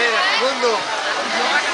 ver, a segundo.